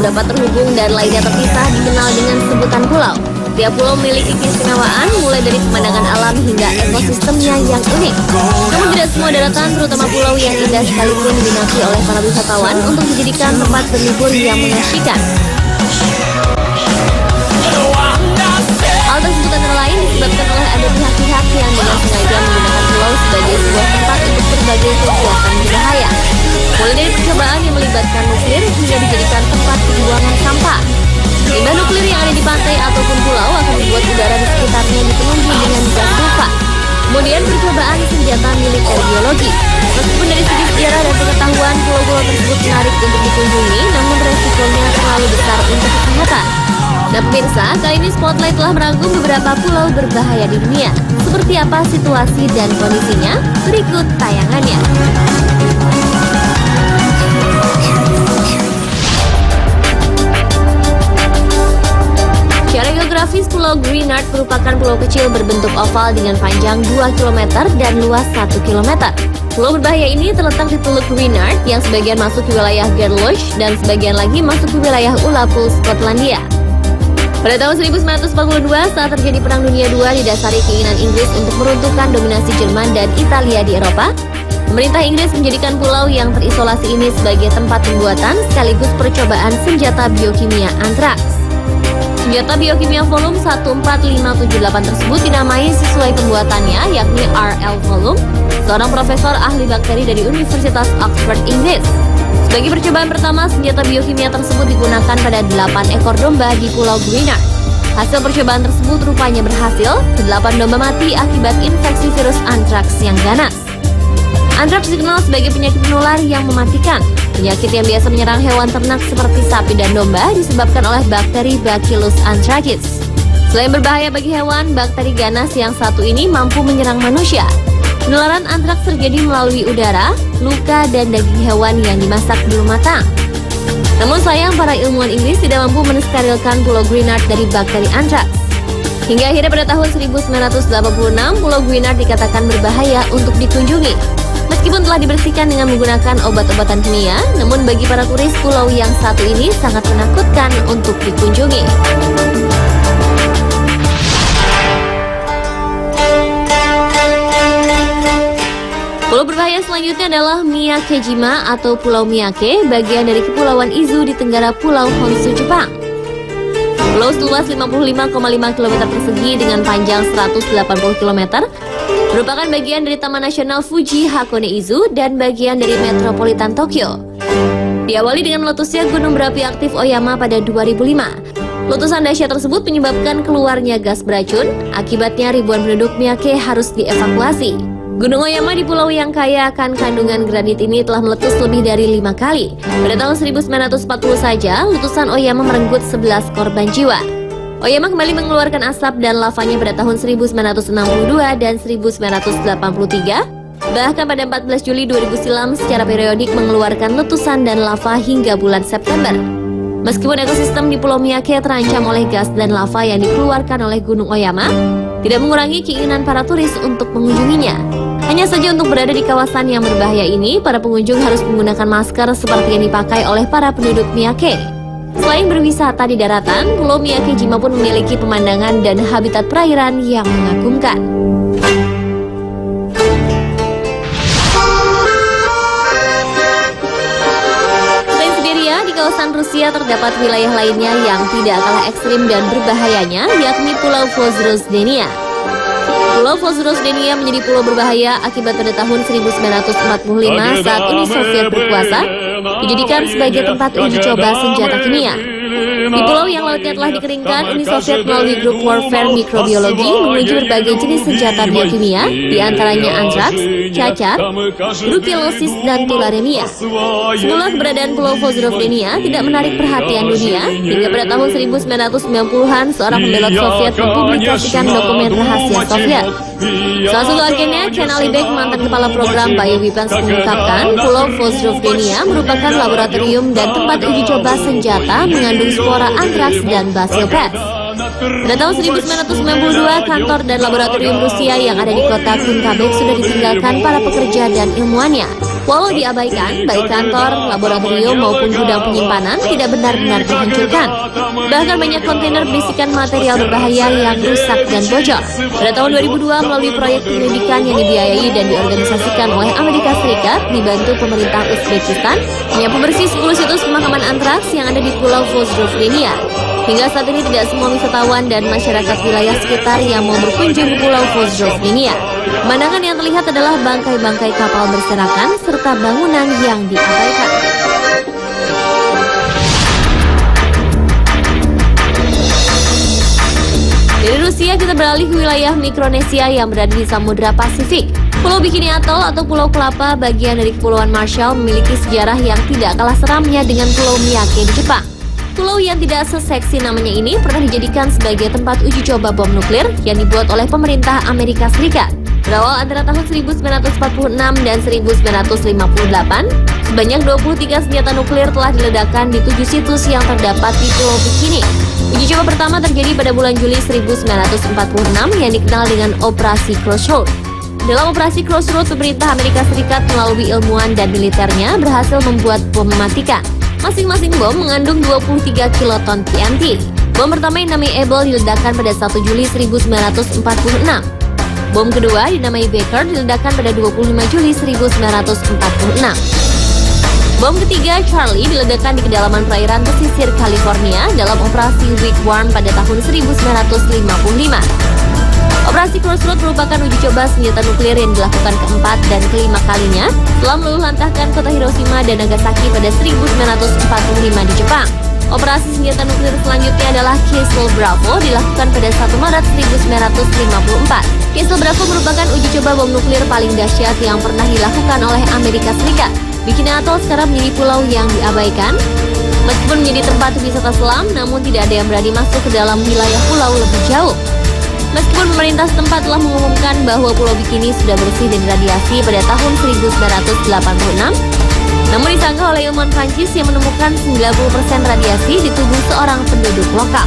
beberapa terhubung dan lainnya terpisah dikenal dengan sebutan pulau. Tiap pulau memiliki keistimewaan mulai dari pemandangan alam hingga ekosistemnya yang unik. Namun tidak semua daratan, terutama pulau yang indah sekalipun diminati oleh para wisatawan untuk dijadikan tempat berlibur yang mengasyikan. Sekitarnya dipenuhi dengan gas sulfa. Kemudian percobaan senjata militer biologi. Meskipun dari segi sejarah dan pengetahuan pulau-pulau tersebut menarik untuk dikunjungi, namun resikonya terlalu besar untuk kesehatan. Nah pemirsa, kali ini Spotlight telah merangkum beberapa pulau berbahaya di dunia. Seperti apa situasi dan kondisinya? Berikut tayangannya. Secara geografis, Pulau Greenard merupakan pulau kecil berbentuk oval dengan panjang 2 km dan luas 1 km. Pulau berbahaya ini terletak di Teluk Greenard yang sebagian masuk ke wilayah Gerloch dan sebagian lagi masuk ke wilayah Ulapul, Skotlandia. Pada tahun 1942, saat terjadi Perang Dunia II didasari keinginan Inggris untuk meruntuhkan dominasi Jerman dan Italia di Eropa, pemerintah Inggris menjadikan pulau yang terisolasi ini sebagai tempat pembuatan sekaligus percobaan senjata biokimia antraks. Senjata biokimia volume 14578 tersebut dinamai sesuai pembuatannya yakni RL volume, seorang profesor ahli bakteri dari Universitas Oxford, Inggris. Sebagai percobaan pertama, senjata biokimia tersebut digunakan pada 8 ekor domba di Pulau Greenard. Hasil percobaan tersebut rupanya berhasil, 8 domba mati akibat infeksi virus antraks yang ganas. Antraks dikenal sebagai penyakit menular yang mematikan. Penyakit yang biasa menyerang hewan ternak seperti sapi dan domba disebabkan oleh bakteri Bacillus anthracis. Selain berbahaya bagi hewan, bakteri ganas yang satu ini mampu menyerang manusia. Penularan antraks terjadi melalui udara, luka, dan daging hewan yang dimasak belum matang. Namun sayang para ilmuwan Inggris tidak mampu mensterilkan Pulau Greenard dari bakteri antraks. Hingga akhirnya pada tahun 1986, Pulau Greenard dikatakan berbahaya untuk dikunjungi. Meskipun telah dibersihkan dengan menggunakan obat-obatan kimia, namun bagi para turis pulau yang satu ini sangat menakutkan untuk dikunjungi. Pulau berbahaya selanjutnya adalah Miyakejima atau Pulau Miyake, bagian dari Kepulauan Izu di tenggara Pulau Honshu, Jepang. Pulau seluas 55,5 km persegi dengan panjang 180 km merupakan bagian dari Taman Nasional Fuji Hakone Izu dan bagian dari Metropolitan Tokyo. Diawali dengan meletusnya gunung berapi aktif Oyama pada 2005. Letusan dahsyat tersebut menyebabkan keluarnya gas beracun, akibatnya ribuan penduduk Miyake harus dievakuasi. Gunung Oyama di pulau yang kaya akan kandungan granit ini telah meletus lebih dari lima kali. Pada tahun 1940 saja, letusan Oyama merenggut 11 korban jiwa. Oyama kembali mengeluarkan asap dan lavanya pada tahun 1962 dan 1983. Bahkan pada 14 Juli 2000 silam secara periodik mengeluarkan letusan dan lava hingga bulan September. Meskipun ekosistem di Pulau Miyake terancam oleh gas dan lava yang dikeluarkan oleh Gunung Oyama, tidak mengurangi keinginan para turis untuk mengunjunginya. Hanya saja untuk berada di kawasan yang berbahaya ini, para pengunjung harus menggunakan masker seperti yang dipakai oleh para penduduk Miyake. Selain berwisata di daratan, Pulau Miyakejima pun memiliki pemandangan dan habitat perairan yang mengagumkan. Selain Siberia, di kawasan Rusia terdapat wilayah lainnya yang tidak kalah ekstrim dan berbahayanya, yakni Pulau Vozrozhdenia. Pulau Vozrozhdenia menjadi pulau berbahaya akibat pada tahun 1945 saat Uni Soviet berkuasa dijadikan sebagai tempat uji coba senjata kimia. Di pulau yang lautnya telah dikeringkan, Uni Soviet melalui grup warfare mikrobiologi menguji berbagai jenis senjata biokimia, di antaranya antraks, cacar, brucellosis, dan tularemia. Semula keberadaan Pulau Vozrozhdenia tidak menarik perhatian dunia, hingga pada tahun 1990-an seorang pembelot Soviet mempublikasikan dokumen rahasia Soviet. Salah satu agennya, Ken Alibek, mantan kepala program Bioweapons mengungkapkan Pulau Vozrozhdenia merupakan laboratorium dan tempat uji coba senjata mengandung spora antraks dan basil. Pada tahun 1992, kantor dan laboratorium Rusia yang ada di kota Kunkabek sudah ditinggalkan para pekerja dan ilmuwannya. Walau diabaikan, baik kantor, laboratorium maupun gudang penyimpanan tidak benar-benar dihancurkan. Bahkan banyak kontainer berisikan material berbahaya yang rusak dan bocor. Pada tahun 2002, melalui proyek penyelidikan yang dibiayai dan diorganisasikan oleh Amerika Serikat, dibantu pemerintah Uzbekistan, hanya pembersih 10 situs pemakaman antraks yang ada di Pulau Vozrovlenia. Hingga saat ini tidak semua wisatawan dan masyarakat wilayah sekitar yang mau berkunjung ke Pulau Vozrovlenia. Pemandangan yang terlihat adalah bangkai-bangkai kapal berserakan serta bangunan yang diabaikan. Dari Rusia kita beralih ke wilayah Mikronesia yang berada di Samudra Pasifik. Pulau Bikini Atoll atau Pulau Kelapa bagian dari Kepulauan Marshall memiliki sejarah yang tidak kalah seramnya dengan Pulau Miyake di Jepang. Pulau yang tidak seseksi namanya ini pernah dijadikan sebagai tempat uji coba bom nuklir yang dibuat oleh pemerintah Amerika Serikat. Berawal antara tahun 1946 dan 1958, sebanyak 23 senjata nuklir telah diledakkan di tujuh situs yang terdapat di Pulau Bikini. Uji coba pertama terjadi pada bulan Juli 1946 yang dikenal dengan Operasi Crossroad. Dalam operasi Crossroad, pemerintah Amerika Serikat melalui ilmuwan dan militernya berhasil membuat bom mematikan. Masing-masing bom mengandung 23 kiloton TNT. Bom pertama yang namanya Able diledakkan pada 1 Juli 1946. Bom kedua dinamai Baker diledakkan pada 25 Juli 1946. Bom ketiga, Charlie, diledakkan di kedalaman perairan pesisir California dalam operasi Wigwam pada tahun 1955. Operasi Crossroad merupakan uji coba senjata nuklir yang dilakukan keempat dan kelima kalinya setelah meluluhlantahkan kota Hiroshima dan Nagasaki pada 1945 di Jepang. Operasi senjata nuklir selanjutnya adalah Castle Bravo dilakukan pada 1 Maret 1954. Castle Bravo merupakan uji coba bom nuklir paling dahsyat yang pernah dilakukan oleh Amerika Serikat. Bikini Atoll sekarang menjadi pulau yang diabaikan. Meskipun menjadi tempat wisata selam, namun tidak ada yang berani masuk ke dalam wilayah pulau lebih jauh. Meskipun pemerintah setempat telah mengumumkan bahwa Pulau Bikini sudah bersih dari radiasi pada tahun 1986, namun disangka oleh ilmuwan Prancis yang menemukan 90% radiasi di tubuh seorang penduduk lokal.